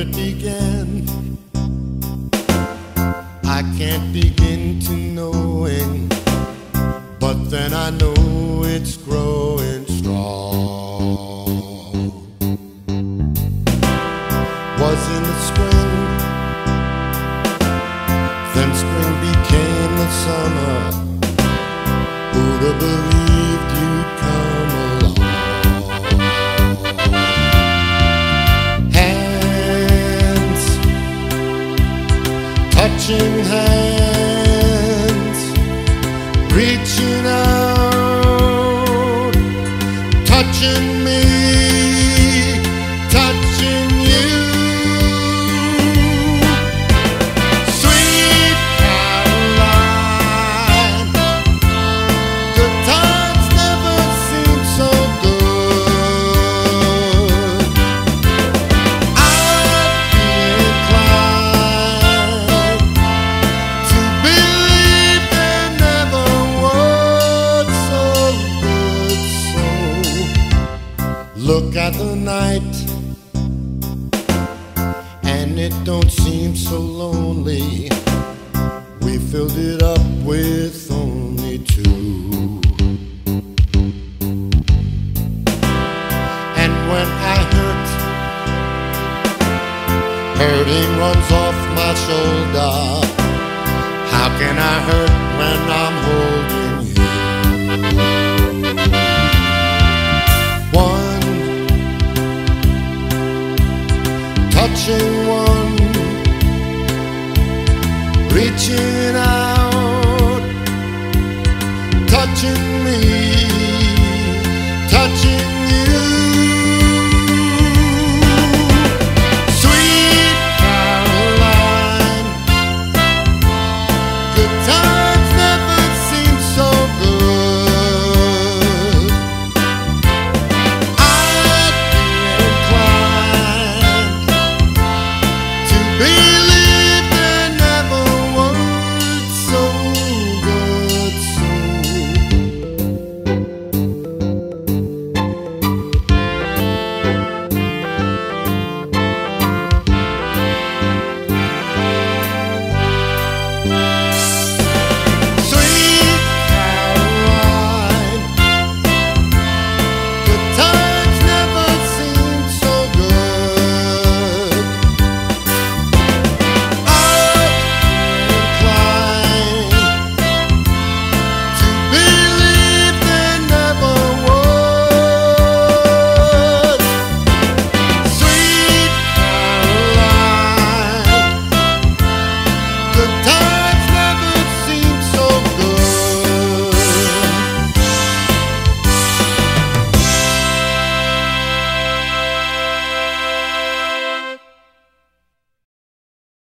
it began. I can't begin to knowing, but then I know it's growing strong. Was in the spring, then spring became the summer. Who'd have believed you'd come touching hands, reaching out, look at the night, and it don't seem so lonely. We filled it up with only two. And when I hurt, hurting runs off my shoulder. How can I hurt when I'm holding touching one, reaching out,